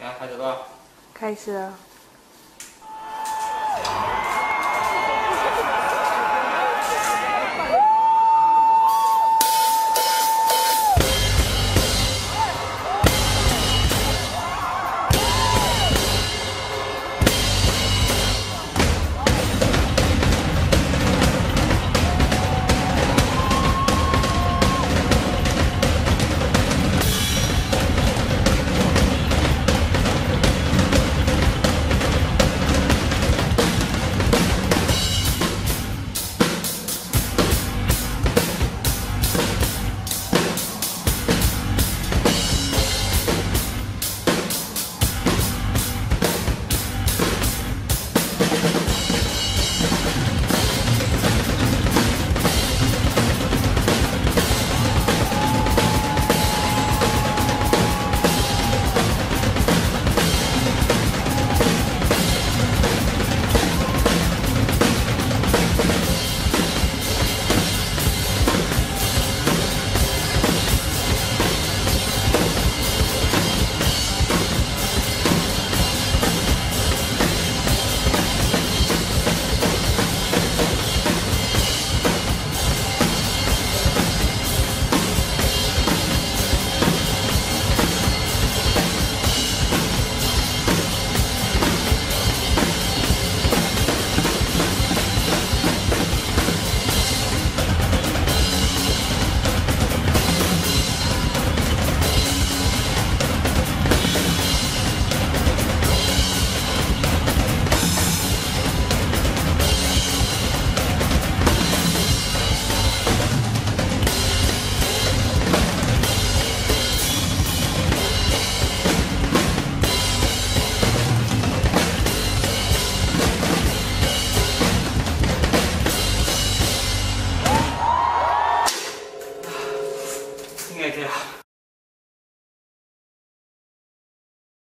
来，开始吧。开始 yeah.